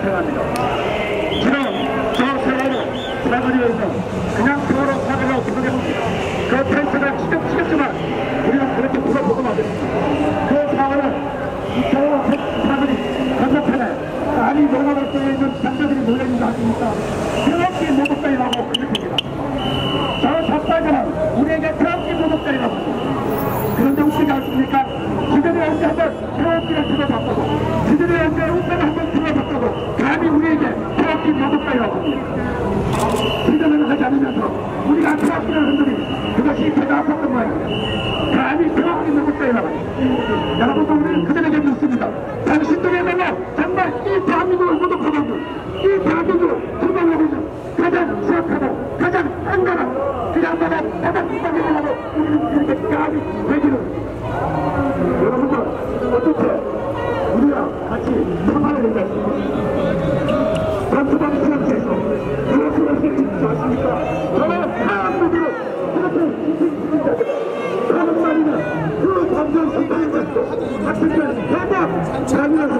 들어갑니다. 지금 저 사람은 사거리에서 그냥 서로 사거리로 부르겠습니다. 그 텐트가 치겹치겠지만 우리는 그렇게 불어보고 만겠습니다그 사거리는 저 사거리 건너편에 아니 농업을 떼어 있는 장자들이 몰려있는 거 아닙니까? 그렇게 모독가이라고 그렇게 않습니까? 지들이 언제 한번 태극기를 들어봤다고 지들이 언제 우편을 한번 들어봤다고 감히 우리에게 태극기 모독가라고 지들을 하지 않으면서 우리가 태극기를 흔들이 그것이 제가 아팠던 말이에요. 감히 태극기 모독가라고. 여러분도 우리는 그들에게 묻습니다. 당신들이야말로 정말 이 대한민국을 모독하고 이 대한민국을 구명하고 있는 가장 수학하고 가장 안전한 그 양반의 가장 이상하고 우리는 그렇게 감히 되기는 여러분들 어떻게 우리가 같이 평화를 내겠습니까? 단투방 수학에서 그렇게 할수 있지 않습니까? 저는 대한민국으로 그렇게 지킨 자들 하는 말이면 그 감정 선택인 것도 같은 면 그.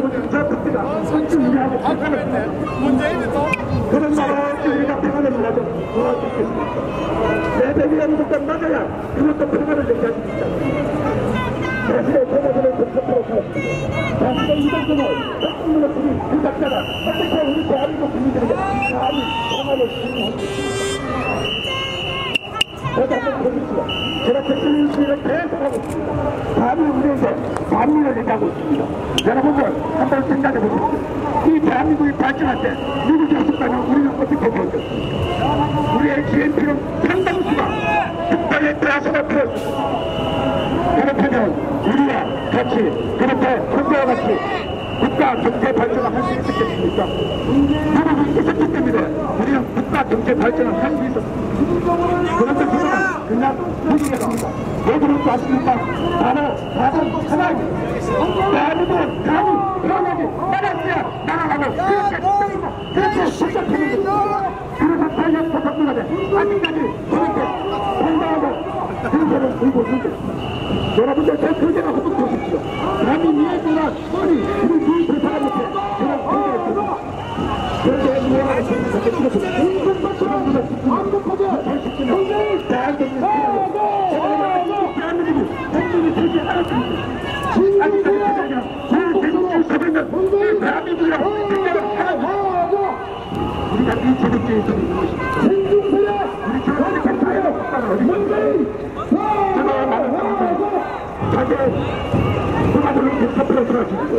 제가 백신의 시위를 계속 하고 있습니다. 감히 반민을 얘기하고 있습니다. 여러분들 한번 생각해 보십시오. 이 대한민국이 발전할 때 미국이 없었다면 우리는 어떻게 되었겠습니까? 우리의 GNP는 상당수가 국가의 대화서가 되었습니다. 그렇다면 우리와 같이 그렇게 현대와 같이 국가 경제 발전을 할 수 있었겠습니까? 미국이 있었기 때문에 우리는 국가 경제 발전을 할 수 있었습니다. 나라라고 그렇게 저렇게 찍어서 공군받으면 완벽하게 대한민국이 대한민국이 국민이 되지 않았습니다. 아직까지 대장이랑 그 대국주 서백은 이 대한민국이랑 생각을 하고 우리가 이 제국주의에 있는 것입니다. 우리 저렇게 백사회가 국가는 어디 있습니까? 제가 많은 사람들이 자기 그마저로 사표를 들어주시고